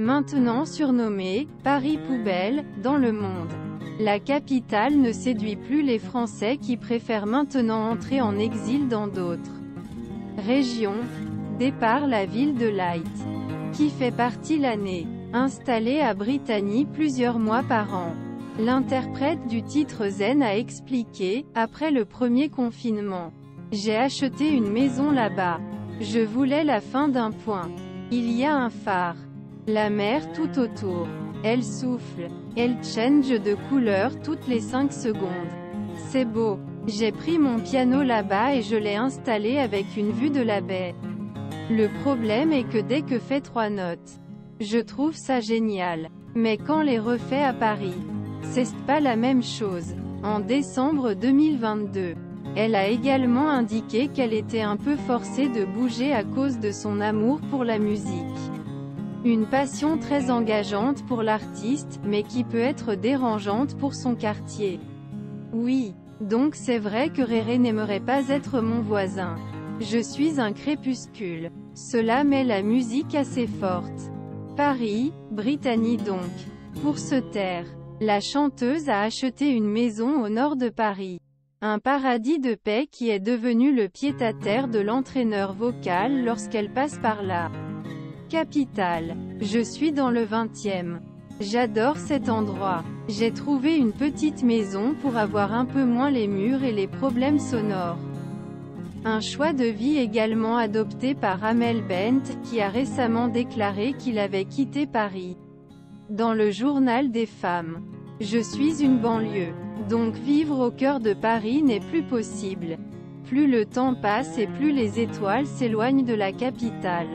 maintenant surnommée « Paris Poubelle » dans le monde. La capitale ne séduit plus les Français qui préfèrent maintenant entrer en exil dans d'autres régions. Départ la ville de Light, qui fait partie l'année. Installée à Brittany plusieurs mois par an. L'interprète du titre Zen a expliqué, après le premier confinement. J'ai acheté une maison là-bas. Je voulais la fin d'un point. Il y a un phare. La mer tout autour. Elle souffle. Elle change de couleur toutes les 5 secondes. C'est beau. J'ai pris mon piano là-bas et je l'ai installé avec une vue de la baie. Le problème est que dès que fait trois notes, je trouve ça génial. Mais quand les refait à Paris, c'est pas la même chose. En décembre 2022, elle a également indiqué qu'elle était un peu forcée de bouger à cause de son amour pour la musique. Une passion très engageante pour l'artiste, mais qui peut être dérangeante pour son quartier. Oui, donc c'est vrai que Réré n'aimerait pas être mon voisin. Je suis un crépuscule. Cela met la musique assez forte. Paris, Brittany donc. Pour se taire, la chanteuse a acheté une maison au nord de Paris. Un paradis de paix qui est devenu le pied-à-terre de l'entraîneur vocal lorsqu'elle passe par là. Capitale. Je suis dans le 20e. J'adore cet endroit. J'ai trouvé une petite maison pour avoir un peu moins les murs et les problèmes sonores. Un choix de vie également adopté par Amel Bent, qui a récemment déclaré qu'il avait quitté Paris. Dans le journal des femmes. Je suis une banlieue. Donc vivre au cœur de Paris n'est plus possible. Plus le temps passe et plus les étoiles s'éloignent de la capitale.